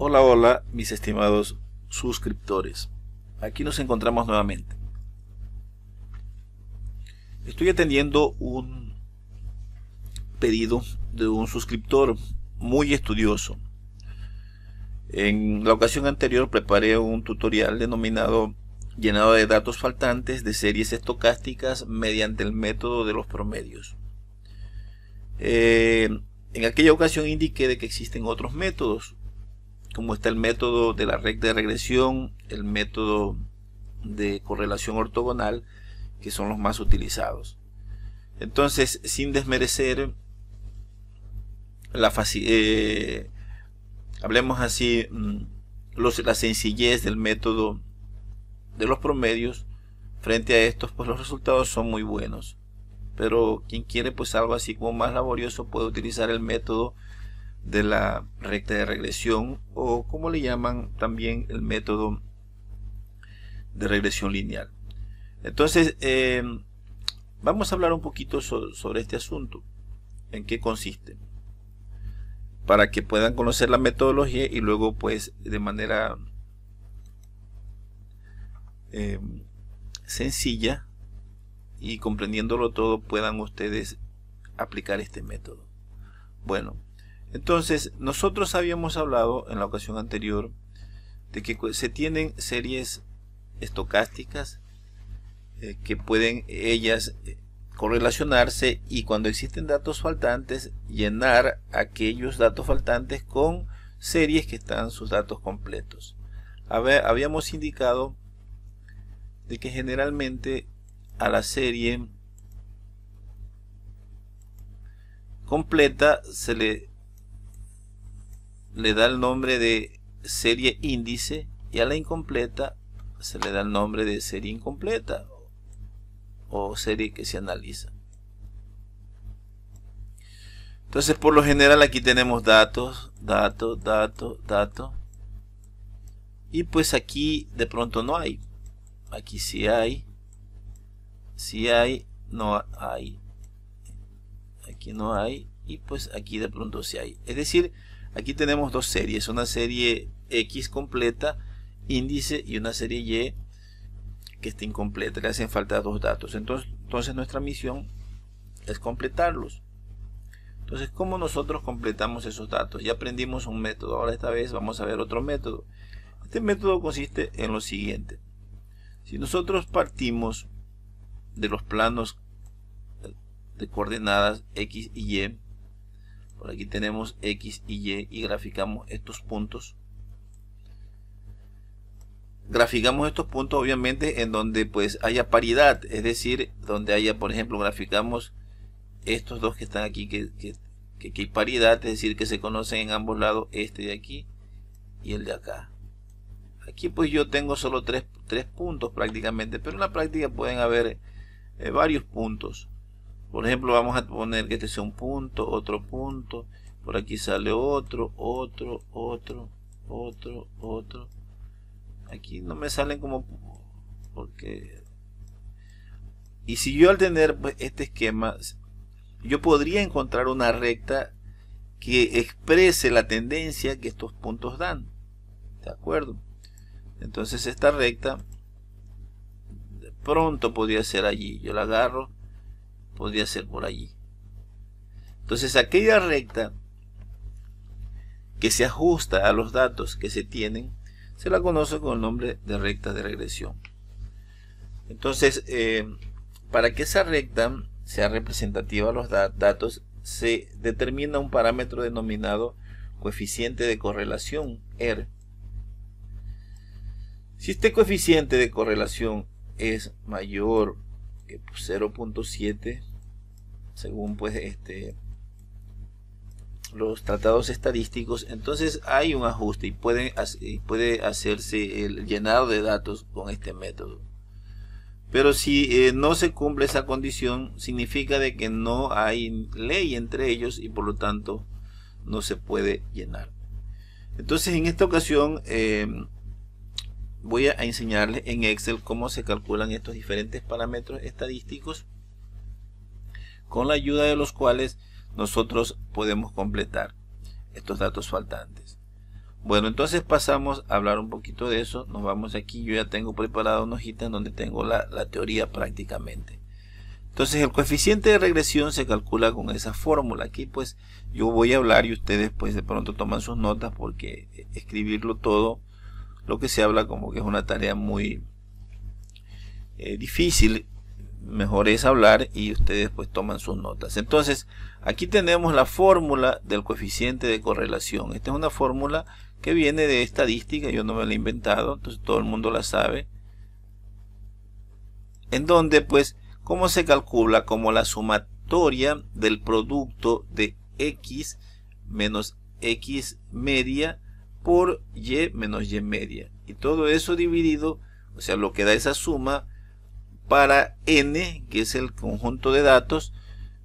Hola, hola, mis estimados suscriptores. Aquí nos encontramos nuevamente. Estoy atendiendo un pedido de un suscriptor muy estudioso. En la ocasión anterior preparé un tutorial denominado llenado de datos faltantes de series estocásticas mediante el método de los promedios. Eh, en aquella ocasión indiqué de que existen otros métodos, como está el método de la recta de regresión, el método de correlación ortogonal, que son los más utilizados. Entonces, sin desmerecer la eh, hablemos así, mm, los, la sencillez del método de los promedios, frente a estos, pues los resultados son muy buenos. Pero quien quiere pues algo así como más laborioso puede utilizar el método de la recta de regresión o como le llaman también el método de regresión lineal. Entonces, eh, vamos a hablar un poquito sobre este asunto, en qué consiste, para que puedan conocer la metodología y luego pues de manera eh, sencilla y comprendiéndolo todo puedan ustedes aplicar este método. Bueno, entonces nosotros habíamos hablado en la ocasión anterior de que se tienen series estocásticas eh, que pueden ellas eh, correlacionarse y cuando existen datos faltantes llenar aquellos datos faltantes con series que están sus datos completos. habíamos indicado de que generalmente a la serie completa se le le da el nombre de serie índice y a la incompleta se le da el nombre de serie incompleta o serie que se analiza. Entonces por lo general aquí tenemos datos, datos, datos, datos. Y pues aquí de pronto no hay. Aquí sí hay. Si hay, no hay. Aquí no hay. Y pues aquí de pronto sí hay. Es decir, aquí tenemos dos series. Una serie X completa, índice, y una serie Y que está incompleta. Le hacen falta dos datos. Entonces, entonces nuestra misión es completarlos. Entonces, ¿cómo nosotros completamos esos datos? Ya aprendimos un método. Ahora esta vez vamos a ver otro método. Este método consiste en lo siguiente. Si nosotros partimos de los planos de coordenadas X y Y, por aquí tenemos X y Y y graficamos estos puntos. Graficamos estos puntos obviamente en donde pues haya paridad, es decir, donde haya, por ejemplo, graficamos estos dos que están aquí, que, que, que hay paridad, es decir, que se conocen en ambos lados, este de aquí y el de acá. Aquí pues yo tengo solo tres, puntos prácticamente, pero en la práctica pueden haber eh, varios puntos. Por ejemplo, vamos a poner que este sea un punto, otro punto, por aquí sale otro, otro, otro, otro, otro. Aquí no me salen como porque y si yo al tener pues, este esquema yo podría encontrar una recta que exprese la tendencia que estos puntos dan. ¿De acuerdo? Entonces esta recta pronto podría ser allí. Yo la agarro, podría ser por allí. Entonces aquella recta que se ajusta a los datos que se tienen, se la conoce con el nombre de recta de regresión. Entonces, eh, para que esa recta sea representativa a los datos, se determina un parámetro denominado coeficiente de correlación, R. Si este coeficiente de correlación es mayor que 0.7, según pues este los tratados estadísticos, entonces hay un ajuste y puede, puede hacerse el llenado de datos con este método. Pero si eh, no se cumple esa condición, significa de que no hay ley entre ellos y por lo tanto no se puede llenar. Entonces en esta ocasión eh, voy a enseñarles en Excel cómo se calculan estos diferentes parámetros estadísticos con la ayuda de los cuales nosotros podemos completar estos datos faltantes. Bueno, entonces pasamos a hablar un poquito de eso. Nos vamos aquí. Yo ya tengo preparado una hojita en donde tengo la, la teoría prácticamente. Entonces el coeficiente de regresión se calcula con esa fórmula. Aquí pues yo voy a hablar y ustedes pues de pronto toman sus notas porque escribirlo todo, lo que se habla como que es una tarea muy eh, difícil. Mejor es hablar y ustedes pues toman sus notas. Entonces aquí tenemos la fórmula del coeficiente de correlación. Esta es una fórmula que viene de estadística, yo no me la he inventado, entonces todo el mundo la sabe. En donde pues ¿Cómo se calcula? Como la sumatoria del producto de x menos x media por y menos y media. Y todo eso dividido, o sea, lo que da esa suma para n, que es el conjunto de datos,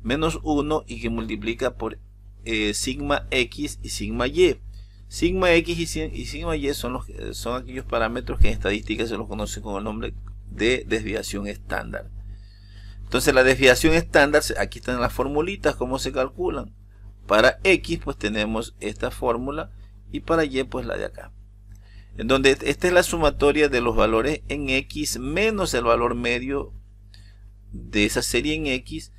menos 1 y que multiplica por eh, sigma x y sigma y. Sigma x y, sigma y son, los, son aquellos parámetros que en estadística se los conoce con el nombre de desviación estándar. Entonces la desviación estándar, aquí están las formulitas, cómo se calculan. Para X pues tenemos esta fórmula y para Y pues la de acá. En donde esta es la sumatoria de los valores en X menos el valor medio de esa serie en X.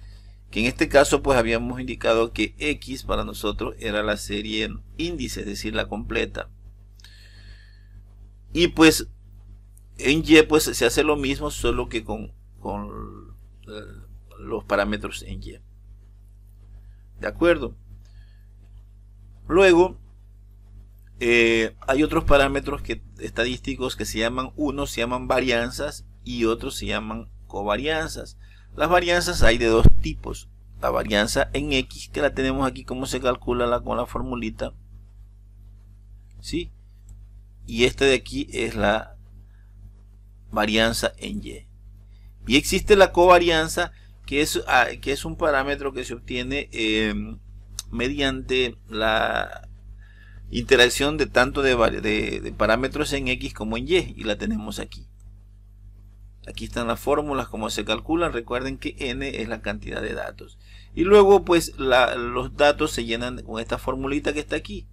Que en este caso pues habíamos indicado que X para nosotros era la serie índice, es decir, la completa. Y pues en Y pues se hace lo mismo, solo que con, con los parámetros en Y. ¿De acuerdo? Luego, eh, hay otros parámetros estadísticos que se llaman, unos se llaman varianzas y otros se llaman covarianzas. Las varianzas hay de dos tipos. La varianza en X, que la tenemos aquí, como se calcula la, con la formulita. ¿Sí? Y este de aquí es la varianza en Y. Y existe la covarianza, que es, ah, que es un parámetro que se obtiene em, mediante la interacción de tanto de, parámetros en X como en Y, y la tenemos aquí. Aquí están las fórmulas, como se calculan. Recuerden que n es la cantidad de datos. Y luego, pues, los datos se llenan con esta formulita que está aquí.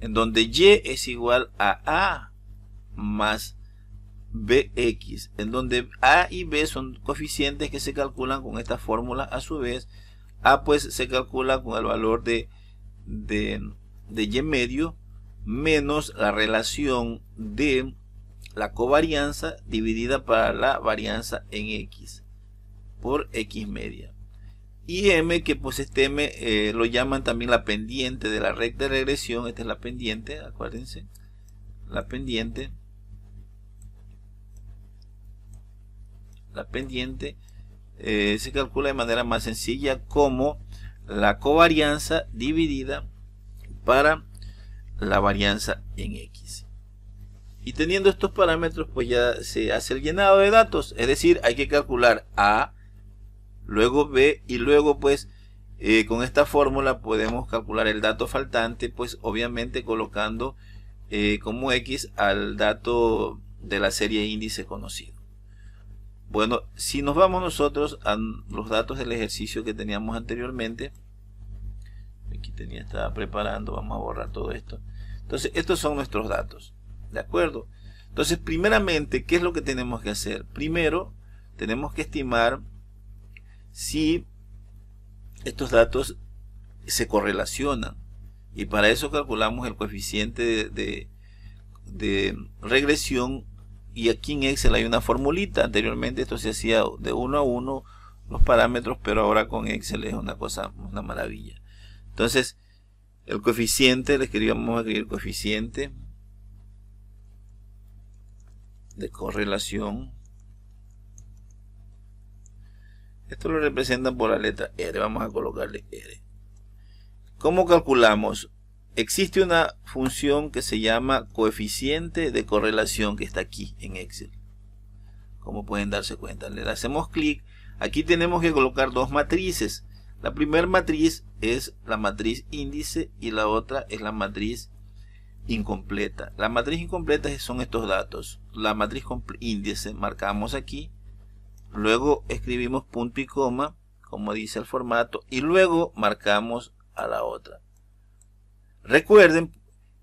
En donde y es igual a a más bx, en donde a y b son coeficientes que se calculan con esta fórmula. A su vez, a pues se calcula con el valor de, de, de y medio menos la relación de la covarianza dividida para la varianza en x por x media. Y m, que pues este m eh, lo llaman también la pendiente de la recta de regresión. Esta es la pendiente, acuérdense. La pendiente la pendiente eh, se calcula de manera más sencilla como la covarianza dividida para la varianza en X. Y teniendo estos parámetros, pues ya se hace el llenado de datos. Es decir, hay que calcular A, luego B y luego pues eh, con esta fórmula podemos calcular el dato faltante, pues obviamente colocando eh, como X al dato de la serie índice conocido. Bueno, si nos vamos nosotros a los datos del ejercicio que teníamos anteriormente, aquí tenía, estaba preparando, vamos a borrar todo esto. Entonces, estos son nuestros datos, ¿de acuerdo? Entonces, primeramente, ¿qué es lo que tenemos que hacer? Primero, tenemos que estimar si estos datos se correlacionan. Y para eso calculamos el coeficiente de, de regresión y aquí en Excel hay una formulita. Anteriormente esto se hacía de uno a uno los parámetros, pero ahora con Excel es una cosa, una maravilla. Entonces, el coeficiente, le escribíamos aquí coeficiente de correlación. Esto lo representan por la letra R. Vamos a colocarle R. ¿Cómo calculamos? existe una función que se llama coeficiente de correlación que está aquí en Excel. Como pueden darse cuenta, le hacemos clic. Aquí tenemos que colocar dos matrices. La primera matriz es la matriz índice y la otra es la matriz incompleta. La matriz incompleta son estos datos. La matriz índice marcamos aquí. Luego escribimos punto y coma, como dice el formato, y luego marcamos a la otra. Recuerden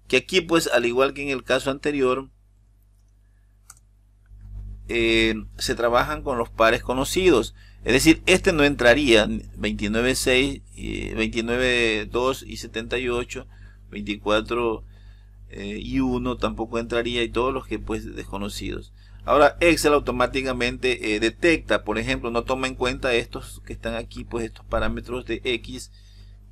que aquí pues al igual que en el caso anterior eh, se trabajan con los pares conocidos. Es decir, este no entraría 29.6, 29.2 y 78, 24 eh, y 1 tampoco entraría y todos los que pues desconocidos. Ahora Excel automáticamente eh, detecta, por ejemplo, no toma en cuenta estos que están aquí, pues estos parámetros de X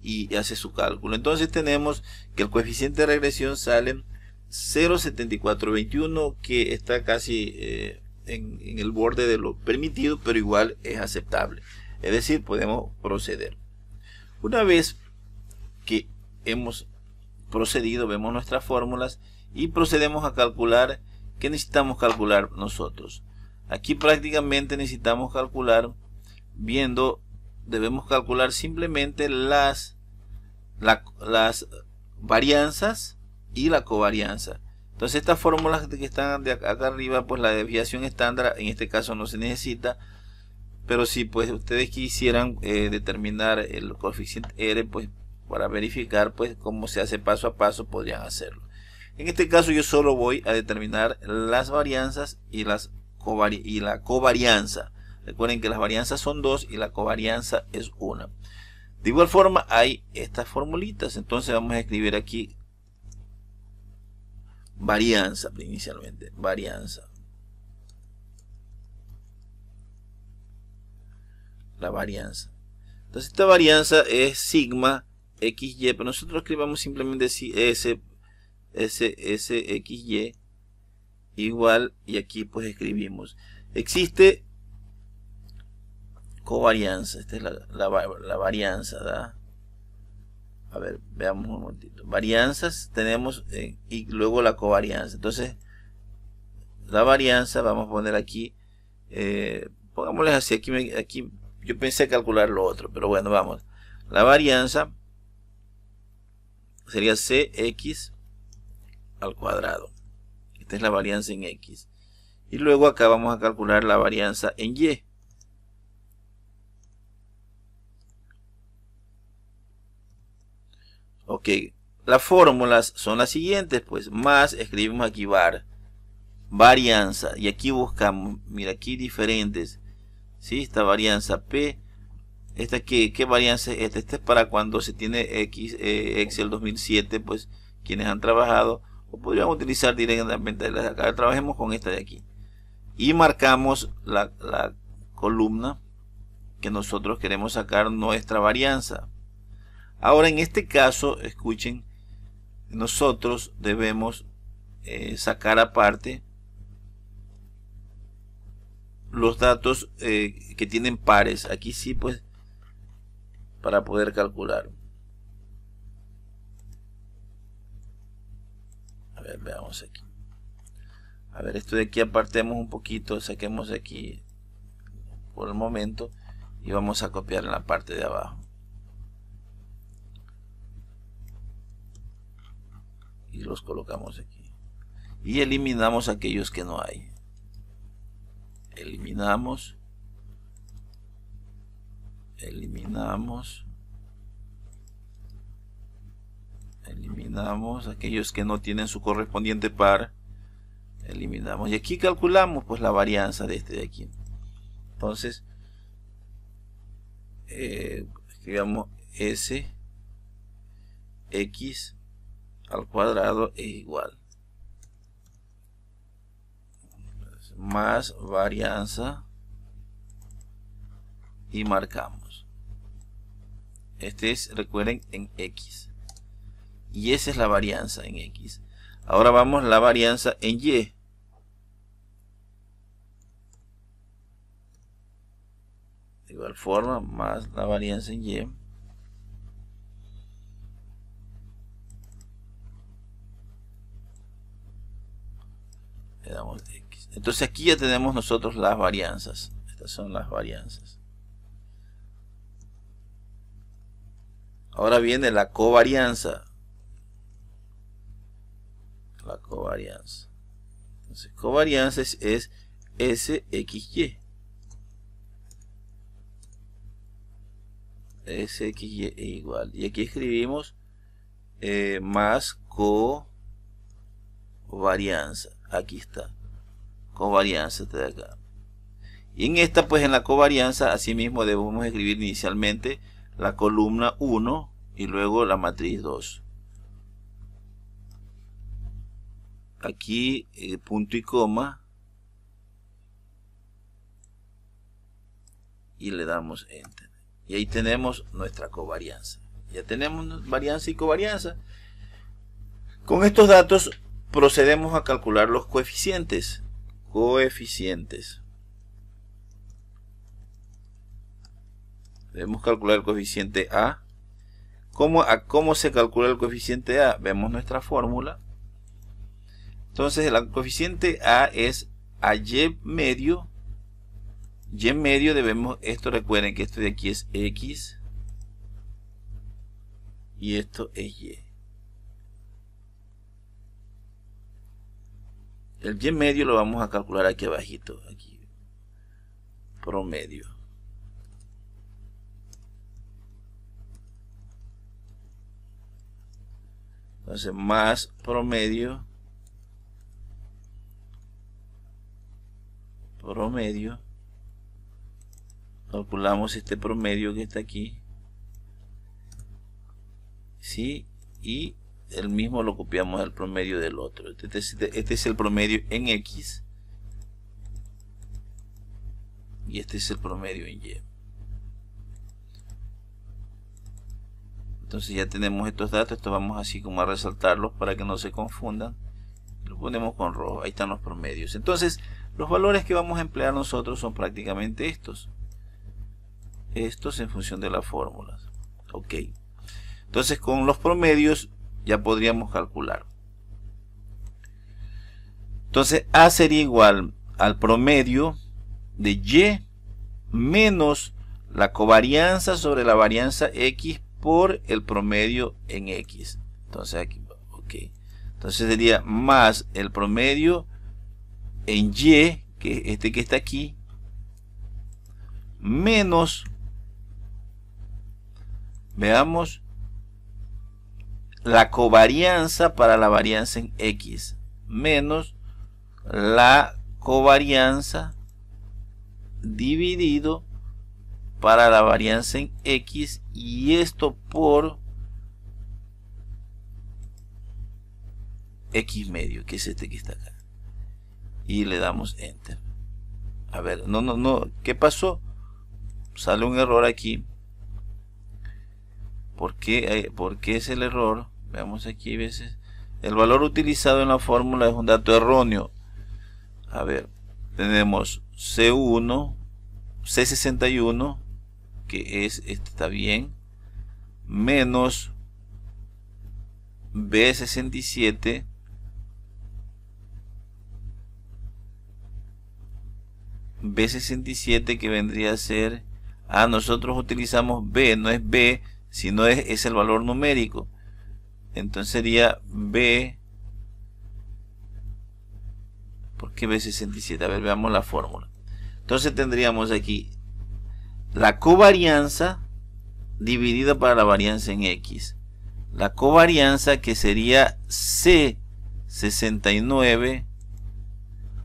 y hace su cálculo. Entonces tenemos que el coeficiente de regresión sale 0.7421 que está casi eh, en, el borde de lo permitido, pero igual es aceptable. Es decir, podemos proceder. Una vez que hemos procedido, vemos nuestras fórmulas y procedemos a calcular qué necesitamos calcular nosotros. Aquí prácticamente necesitamos calcular viendo debemos calcular simplemente las, las varianzas y la covarianza. Entonces estas fórmulas que están de acá, arriba, pues la desviación estándar en este caso no se necesita. Pero si pues ustedes quisieran eh, determinar el coeficiente R, pues para verificar pues cómo se hace paso a paso, podrían hacerlo. En este caso yo solo voy a determinar las varianzas y, la covarianza. Recuerden que las varianzas son dos y la covarianza es una. De igual forma hay estas formulitas. Entonces vamos a escribir aquí varianza inicialmente. Varianza. La varianza. Entonces esta varianza es sigma xy. Pero nosotros escribamos simplemente s, s, s, xy igual. Y aquí pues escribimos. Existe covarianza. Esta es la, la, varianza, A ver, veamos un momentito. Varianzas tenemos eh, y luego la covarianza. Entonces, la varianza, vamos a poner aquí, eh, pongámosles así, aquí, aquí yo pensé calcular lo otro, pero bueno, vamos. La varianza sería cx al cuadrado. Esta es la varianza en x. Y luego acá vamos a calcular la varianza en y. Ok, las fórmulas son las siguientes, pues más escribimos aquí var, varianza, y aquí buscamos, mira aquí diferentes, ¿sí? Esta varianza P, esta que, ¿qué varianza es esta? Esta es para cuando se tiene X, eh, Excel 2007, pues quienes han trabajado, o podríamos utilizar directamente acá, trabajemos con esta de aquí. Y marcamos la, la columna que nosotros queremos sacar nuestra varianza. Ahora, en este caso, escuchen, nosotros debemos eh, sacar aparte los datos eh, que tienen pares. Aquí sí, pues, para poder calcular. A ver, veamos aquí. A ver, esto de aquí apartemos un poquito, saquemos aquí por el momento y vamos a copiar en la parte de abajo. Y los colocamos aquí. Y eliminamos aquellos que no hay. Eliminamos eliminamos eliminamos aquellos que no tienen su correspondiente par eliminamos. Y aquí calculamos pues la varianza de este de aquí. Entonces eh, escribamos s x al cuadrado es igual. Más varianza. Y marcamos. Este es recuerden en x. Y esa es la varianza en x. Ahora vamos la varianza en y. De igual forma más la varianza en y Entonces aquí ya tenemos nosotros las varianzas. Estas son las varianzas. Ahora viene la covarianza. La covarianza. Entonces, covarianza es, SXY. SXY es igual. Y aquí escribimos eh, más covarianza. Aquí está. Covarianza de acá. Y en esta, pues en la covarianza, asimismo debemos escribir inicialmente la columna 1 y luego la matriz 2. Aquí eh, punto y coma. Y le damos enter. Y ahí tenemos nuestra covarianza. Ya tenemos varianza y covarianza. Con estos datos procedemos a calcular los coeficientes. Coeficientes. Debemos calcular el coeficiente A. ¿Cómo, a ¿Cómo se calcula el coeficiente A? Vemos nuestra fórmula. Entonces el coeficiente A es a Y medio. Y medio debemos, esto recuerden que esto de aquí es X. Y esto es Y. El Y medio lo vamos a calcular aquí abajito. Aquí. Promedio. Entonces, más promedio. Promedio. Calculamos este promedio que está aquí. ¿Sí? Y el mismo lo copiamos al promedio del otro. Este es, este es el promedio en X. Y este es el promedio en Y. entonces ya tenemos estos datos esto vamos así como a resaltarlos para que no se confundan lo ponemos con rojo ahí están los promedios entonces los valores que vamos a emplear nosotros son prácticamente estos estos en función de las fórmulas ok entonces con los promedios ya podríamos calcular entonces A sería igual al promedio de Y menos la covarianza sobre la varianza X por el promedio en X. Entonces aquí, ok. Entonces sería más el promedio en Y, que este que está aquí, menos, veamos, la covarianza para la varianza en X, menos la covarianza dividido para la varianza en X y esto por X medio, que es este que está acá. Y le damos Enter. A ver, no, no, no, ¿qué pasó? Sale un error aquí. ¿Por qué, eh, ¿Por qué es el error? Veamos aquí veces. El valor utilizado en la fórmula es un dato erróneo. A ver, tenemos C1, C61 que es, este está bien, menos B67 B67 que vendría a ser ah, nosotros utilizamos B, no es B, sino es, es el valor numérico. Entonces sería B ¿Por qué B67? A ver, veamos la fórmula. Entonces tendríamos aquí la covarianza dividida para la varianza en X. La covarianza que sería C69,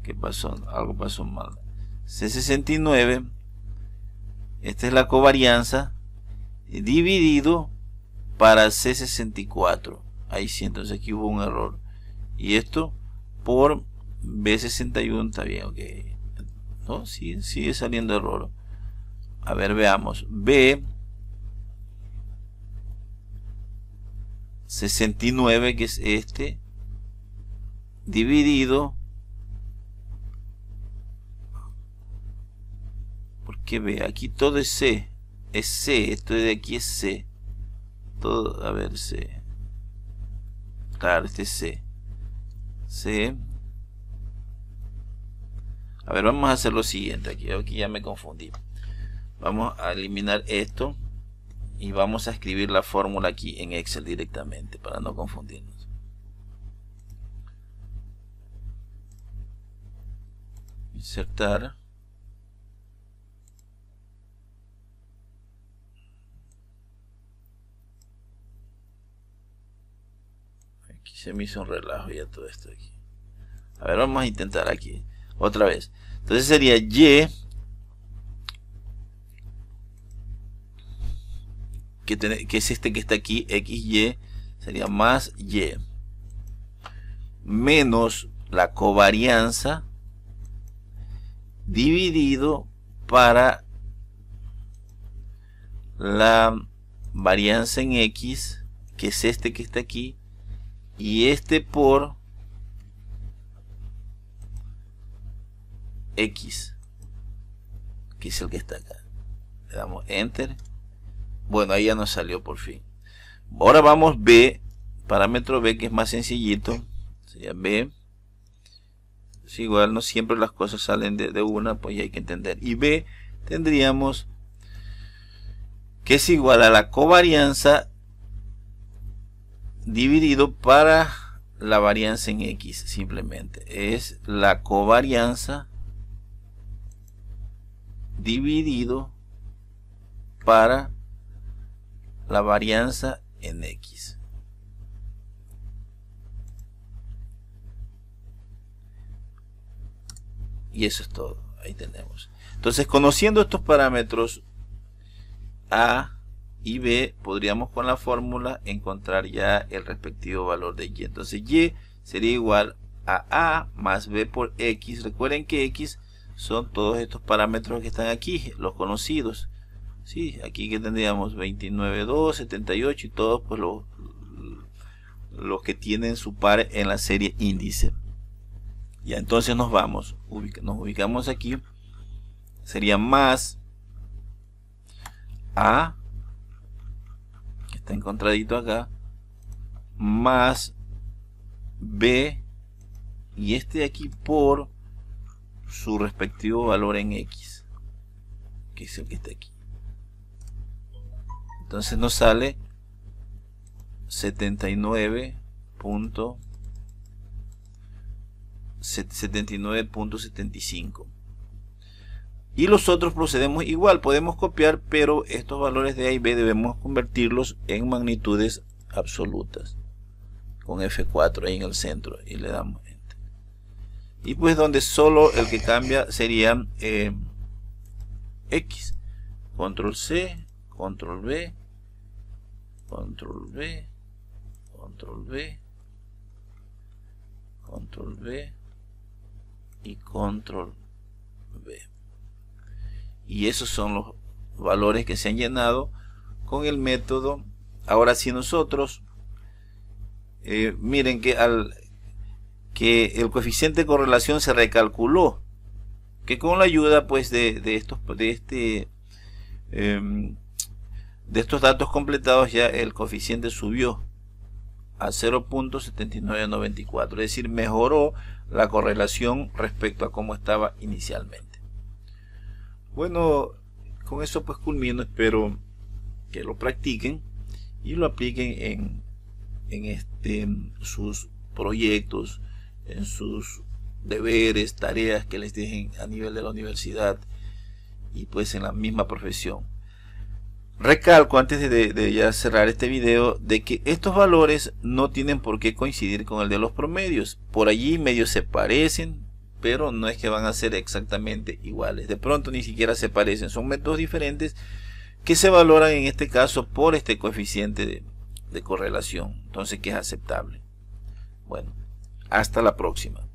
¿qué pasó? Algo pasó mal. C69, esta es la covarianza dividido para C64. Ahí sí, entonces aquí hubo un error. Y esto por B61 está bien, ok. ¿No? Sigue, sigue saliendo error a ver, veamos. B 69, que es este, dividido porque B, aquí todo es C, es C, esto de aquí es C, todo, a ver, C, claro, este es C, C, a ver, vamos a hacer lo siguiente, aquí, aquí ya me confundí, vamos a eliminar esto y vamos a escribir la fórmula aquí en Excel directamente para no confundirnos. Insertar aquí se me hizo un relajo ya todo esto aquí. A ver vamos a intentar aquí otra vez. Entonces sería y que, que es este que está aquí xy sería más y menos la covarianza dividido para la varianza en x que es este que está aquí y este por x que es el que está acá. Le damos enter. Bueno ahí ya nos salió por fin. Ahora vamos b parámetro b que es más sencillito. Sería b. Es igual no siempre las cosas salen de, una pues ya hay que entender. Y b tendríamos que es igual a la covarianza dividido para la varianza en x simplemente. Es la covarianza dividido para la varianza en x. Y eso es todo. Ahí tenemos. Entonces conociendo estos parámetros a y b podríamos con la fórmula encontrar ya el respectivo valor de y. Entonces y sería igual a a más b por x. Recuerden que x son todos estos parámetros que están aquí los conocidos. Sí aquí que tendríamos 29.2 78 y todos pues los los que tienen su par en la serie índice. Ya entonces nos vamos. Nos ubicamos aquí. Sería más a está encontradito acá más b y este de aquí por su respectivo valor en x que es el que está aquí. Entonces nos sale 79.75 y los otros procedemos igual, podemos copiar, pero estos valores de A y B debemos convertirlos en magnitudes absolutas. Con F4 ahí en el centro y le damos Enter. Y pues donde solo el que cambia sería eh, X. Control C, Control B, Control B, Control B, Control B y Control B y esos son los valores que se han llenado con el método. Ahora si nosotros eh, miren que al que el coeficiente de correlación se recalculó que con la ayuda pues de, estos de este em, de estos datos completados ya el coeficiente subió a 0.7994 es decir mejoró la correlación respecto a cómo estaba inicialmente bueno, con eso pues culmino, espero que lo practiquen y lo apliquen en, en este, sus proyectos, en sus deberes, tareas que les dejen a nivel de la universidad y pues en la misma profesión. Recalco antes de, ya cerrar este video de que estos valores no tienen por qué coincidir con el de los promedios. Por allí medio se parecen, pero no es que van a ser exactamente iguales. De pronto ni siquiera se parecen, son métodos diferentes que se valoran en este caso por este coeficiente de, correlación, entonces que es aceptable. Bueno, hasta la próxima.